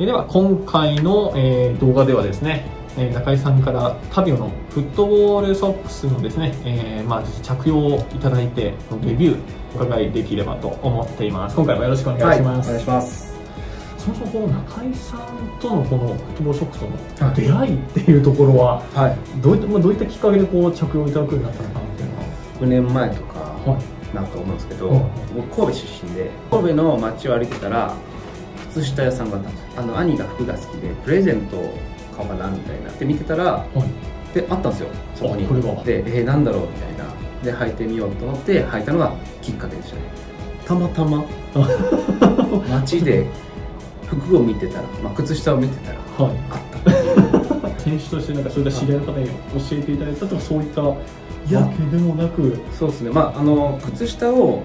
えでは今回の、えー動画ではですね、えー中井さんからタビオのフットボールソックスのですね、えーまあ、着用をいただいてのレビューお伺いできればと思っています。今回もよろしくお願いします、お願いします。そもそもこの中井さんとのこのフットボールソックスとのはい。出会いっていうところははい。どういった,、まあ、どういったきっかけでこう着用いただくようになったのかなっていうのは。6年前とかはい。なんか思うんですけど、はい。僕神戸出身で神戸の街を歩いてたら靴下屋さんがあったんですあの兄が服が好きでプレゼントを買おうかなみたいな。で見てたらはい。であったんですよ。そこに。あこれが。でえー、なんだろう？みたいな。で履いてみようと思って履いたのがきっかけでしたね。たまたま？街で服を見てたら、まあ、靴下を見てたらはい。あった。選手としてなんかそういった知り合いの方に教えていただいたとかそういったわけでもなく？そうですね。まああの靴下を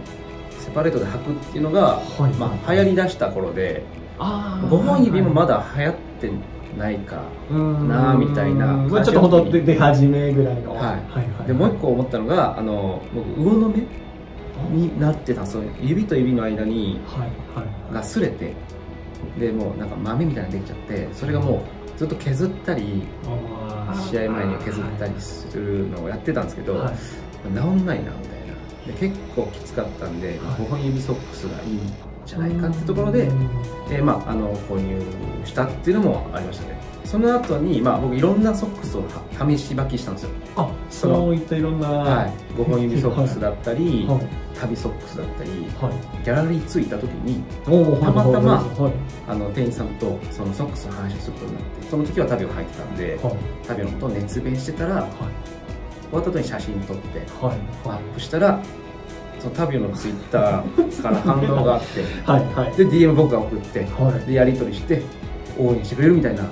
セパレートで履くっていうのが、はい。まあ、流行りだした頃であ5本指もまだ流行ってないか、なみたいなまあ、ちょっと本当出出始めぐらいの。はい。はいはい。でもう一個思ったのがあの僕魚の目になってたんですよ指と指の間にはいはい。が擦れてでもうなんか豆みたいなのできちゃってそれがもうずっと削ったり試合前には削ったりするのをやってたんですけど、はい。治んないなみたいな。で結構きつかったんで、はい。5本指ソックスがいい。んじゃないかってところで、うん。えーまあ、あの購入したっていうのもありましたね。その後にまあ僕いろんなソックスをは試し履きしたんですよ、あそういったいろんなはい、5本指ソックスだったり、はい。旅ソックスだったりはい。ギャラリー着いた時にたまたまはいあの店員さんとそのソックスの話をすることになってその時は旅を履いてたんではい。旅のことを熱弁してたらはい。終わった後に写真撮ってはい。アップしたらそのタビオのツイッターから反応があって はいはい。で DM 僕が送ってはい。でやり取りして応援してくれるみたいな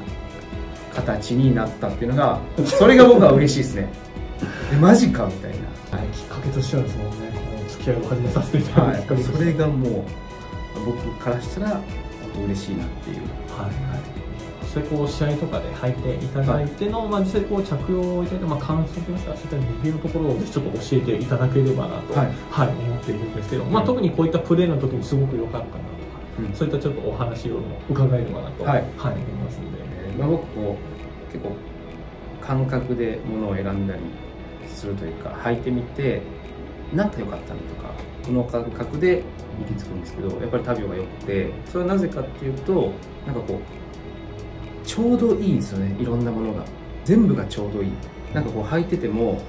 形になったっていうのが それが僕は嬉しいですね。えマジかみたいはいきっかけとしてはですもんねこの付き合いを始めさせていたな、だいたきっかけとして。それがもう僕からしたら嬉しいなっていう。はいはいそれこう試合とかで履いていただいての、まあ、実際こう着用をいただいて、まあ、感想といいますかそういったレビューのところをぜひちょっと教えていただければなと、はい。はい思っているんですけど、まあ、特にこういったプレーの時にすごく良かったなとか、うん。そういったちょっとお話を伺えればなと、はい。思いますので。えーまあ、僕こう結構感覚で物を選んだりするというか履いてみてなんか良かったなとかこの感覚で行き着くんですけどやっぱりタビオが良くてそれはなぜかっていうとなんかこうちょうどいいんですよねいろんなものが。全部がちょうどいい。なんかこう履いてても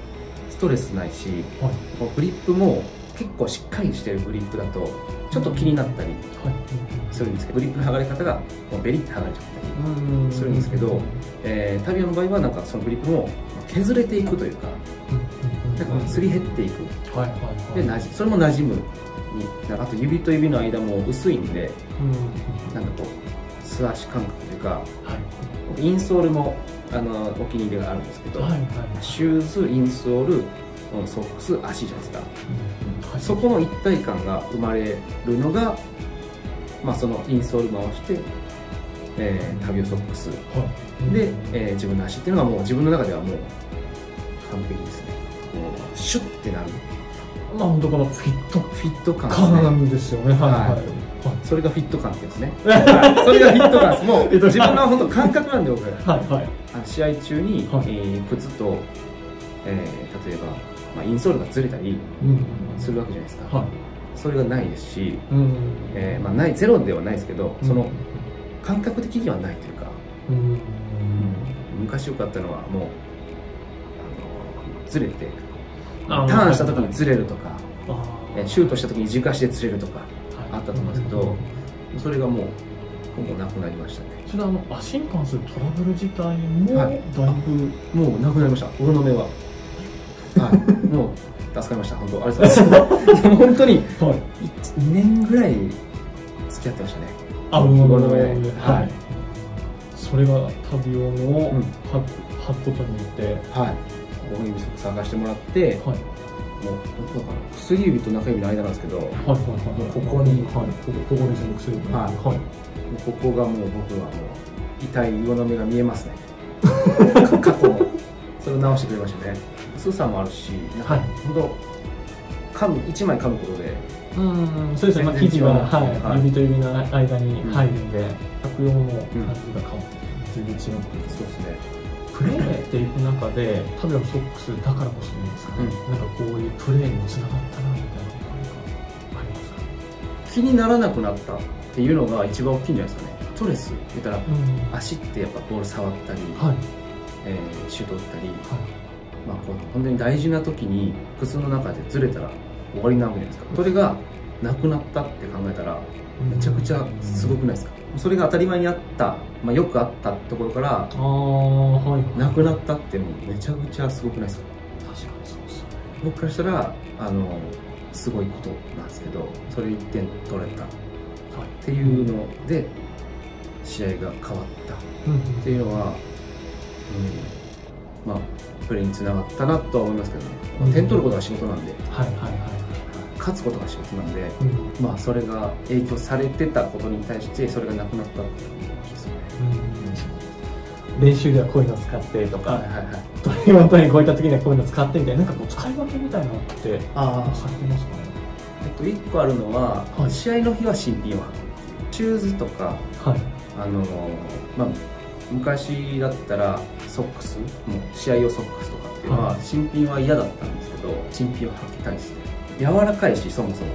ストレスないしはい。こうグリップも結構しっかりしてるグリップだとちょっと気になったりはい。するんですけどグリップの剥がれ方がもうベリッと剥がれちゃったりうん。するんですけどえータビオの場合はなんかそのグリップも削れていくというかなんかすり減っていく。はいはいはい。でなじそれも馴染むにあと指と指の間も薄いんでうん。なんかこう素足感覚というかはい。インソールもあのお気に入りがあるんですけど、はいはい。シューズインソールソックス足じゃないですか。うん。はい。そこの一体感が生まれるのが、まあ、そのインソール回して、えータビオソックス。はい。で、えー自分の足っていうのがもう自分の中ではもう完璧ですね。こうシュッてなる。まあ本当このフィット。フィット感ね。んですよね。はいはい。はいそれがフィット感ってやつね、は いそれがフィット感です。もうえっと自分の本当感覚なんで僕は。いはい。あの試合中に、はい。えー靴と、えー例えば、まあ、インソールがずれたりうん。するわけじゃないですか、はい。それがないですし、うん。えーまあ、ないゼロではないですけど、うん。その感覚的にはないというか、うん。昔よかったのはもうずれてあターンした時にずれるとか、シュートした時に軸足でずれるとかあったと思うんですけどうんそれがもうもうなくなりましたね。それはあの足に関するトラブル自体もだはい。いぶ、もうなくなりました。魚の目は。はい。もう助かりました。本当ありがとうございます。本当にはい。2年ぐらい付き合ってましたね。あ魚の目はい、はい。それがタビオのうん。履く履くことによってはい。5本指ソックス探してもらってはいもうどこだかな。薬指と中指の間なんですけどはいはいはい。ここにはいここここですね薬指はい。はい。ここがもう僕はもう痛い魚の目が見えますね。過去もそれを直してくれましたね。薄さもあるしはい。本当噛む1枚噛むことで。うんそうですね、まあ、生地が、はい。はい。指と指の間に入るんで、着用の感じが変わって全然違う。そうですねプレーっていく中でタビオのソックスだからこそいいんですかね、なんかこういうプレーにもつながったなみたいなのがありますか気にならなくなったっていうのが一番大きいんじゃないですかね。ストレス言ったらうん。足ってやっぱボール触ったり、はい。えーシュート打ったり、はい。まあ、こう本当に大事な時に靴の中でずれたら終わりなわけじゃないですか。それがなくなったって考えたらめちゃくちゃすごくないですか？それが当たり前にあった、まあ、よくあったところからああはいなくなったってもうめちゃくちゃすごくないですか？確かにそうですよね。僕からしたらあのすごいことなんですけどそれ1点取れた。っはい。ていうので試合が変わった。うんっていうのは、うん、まあプレーにつながったなとは思いますけどね、まあ点取ることが仕事なんで。はいはいはいはい勝つことが仕事なんでうん。まあそれが影響されてたことに対してそれがなくなったっていうのが大きいですよね。うん練習ではこういうの使ってとか、はいはいはい。トレーニングトレーニングこういった時にはこういうの使ってみたいななんかこう使い分けみたいなのってあされてますかね。えっと1個あるのは、はい。試合の日は新品はシューズとかはい。あのまあ昔だったらソックスもう試合用ソックスとかっていうのは、はい。新品は嫌だったんですけど新品を履きたいですね柔らかいしそもそも。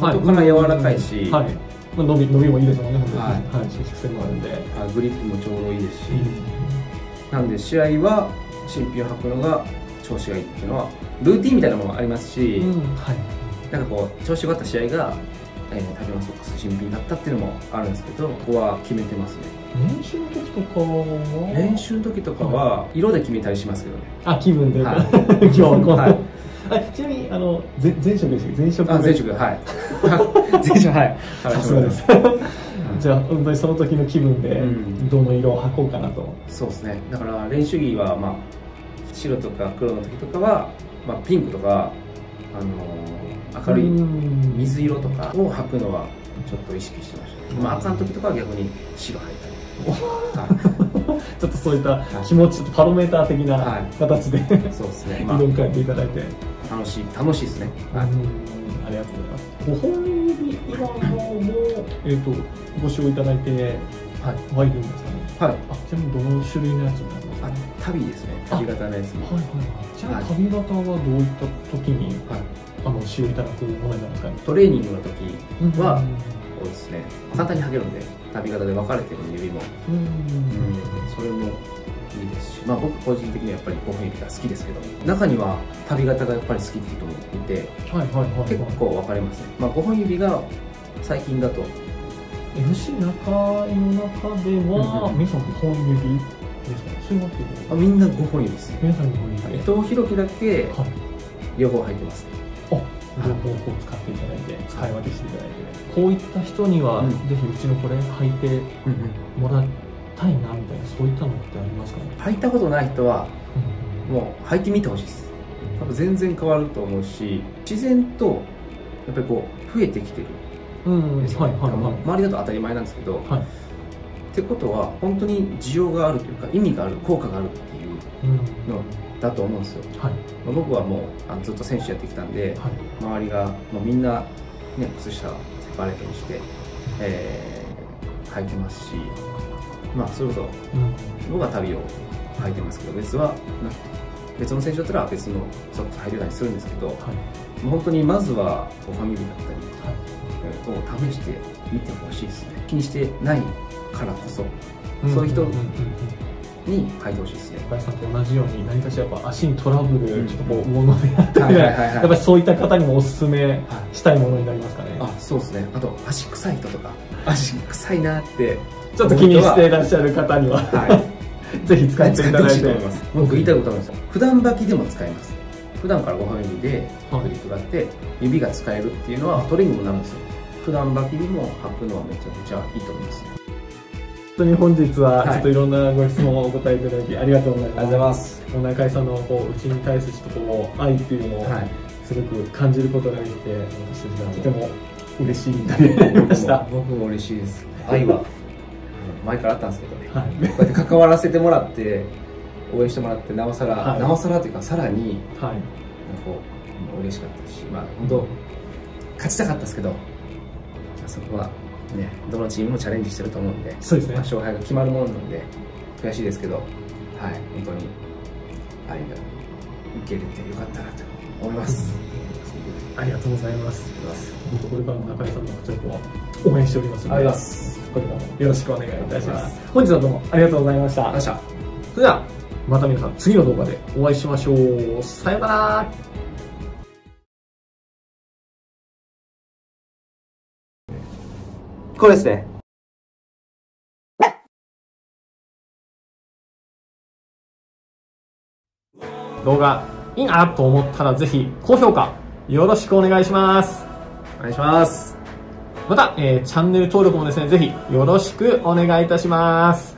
はい。元から柔らかいし、はい。まあ、伸び伸びもいいですもんね。本当にははい。い収縮性もあるんで。あグリップもちょうどいいですし、うん。なんで試合は新品を履くのが調子がいいっていうのはルーティンみたいなものもありますし、うん。はい。なんかこう調子が良かった試合が、えー、タビオンソックス新品だったっていうのもあるんですけどここは決めてますね。練習の時とかは？練習の時とかは色で決めたりしますけどね。あ気分で、はい。今日はいあちなみにあのぜ前職ですよ。前職あ前職はい。前職はい。さすがです。じゃあ本当にその時の気分でうん。どの色を履こうかなと、そうですね。だから練習着はまあ白とか黒の時とかは、まあ、ピンクとか、あのー明るいうん。水色とかを履くのはちょっと意識してました、まあ赤の時とかは逆に白履いたり、は ちょっとそういった気持ち、ちょっとパロメーター的はない。形で、い、そうですね、ま色を変えていただいて、あ、楽しい楽しいですね、はいうん。ありがとうございます。5本指今のも、えー、とご使用いただいてはい。はいるんですかね。はい、あちなみにどの種類のやつになりますか？あね旅ですね。旅型のやつ。もはいはいはい。ちなみに旅型はどういった時にはい、あの使用いただくものになるんですかね？トレーニングの時はうん多いですね。簡単に履けるんで旅型で分かれてる指も、うんうん、それもいいですし、まあ、僕個人的にはやっぱり5本指が好きですけど中には旅型がやっぱり好きって人もいてはいはいはいはい。結構分かれますね、まあ、5本指が最近だと。MC 中井の中では、皆さん。5本指ですか？ねそういうわけであみんな5本指ですね。皆さん5本指。で伊藤弘樹だけはい。両方履いてますあ両方こう使っていただいて使い分けしていただいて。こういった人には、うん。ぜひうちのこれ履いてもらいたいなみたいなそういったのってありますかね、履いたことない人はうもう履いてみてほしいです全然変わると思うし自然とやっぱりこう増えてきてる。んうん、はいはい周りだと当たり前なんですけど、はい。ってことは本当に需要があるというか意味がある効果があるっていううん。のだと思うんですよ。はい。まあ僕はもうあのずっと選手やってきたんではい。周りがもうみんな、ね、靴下セパレートにして、えー履いてますしまあそれこそうん。僕は旅を履いてますけど別はな別の選手だったら別のソックス履いてたりするんですけど、はい。本当にまずはこうファミリーだったりはい。を試してみてほしいですね。気にしてないからこそんそういう人に履いてほしいですね。高井さんと同じように何かしらやっぱ足にトラブル、うん。ちょっとこう物であったり、はいはいはいはい。やっぱりそういった方にもおすすめしたいものになりますかね、あそうですね。あと足臭い人とか。足臭い。なってちょっと気にしていらっしゃる方には、はい ぜひ使っていただいて僕言いたいことあるんですよ。普段履きでも使えます。普段から5本指ではい。グリップがあって指が使えるっていうのはトレーニングにもなるんですよ。普段履きでも履くのはめちゃくちゃいいと思います。ね本当に本日ははい。ちょっといろんなご質問をお答えいただきありがとうございます、ますもう中井さんのこううちに対するちょっとこう愛っていうのをはい。すごく感じることができて私たちがとても嬉しいインタビューになりました。僕も嬉しいです。愛は前からあったんですけどねはい。こうやって関わらせてもらって応援してもらってなおさら、はい。なおさらというかさらにはい。なんかこう嬉しかったしまあ本当勝ちたかったですけど、そこはね、どのチームもチャレンジしてると思うんで、そうですね。まあ勝敗が決まるものなんで、悔しいですけど、はい、本当に、あれが受け入れてよかったなと思います。ありがとうございます。本当これからも中井さんの活躍を応援しておりますので、ありがとうございます。これからもよろしくお願いいたしま。す本日はどうもありがとうございました。それでは、また皆さん次の動画でお会いしましょう。さようなら。これですね。動画いいなと思ったらぜひ高評価よろしくお願いします。お願いします。また、えーチャンネル登録もですね、ぜひよろしくお願いいたします。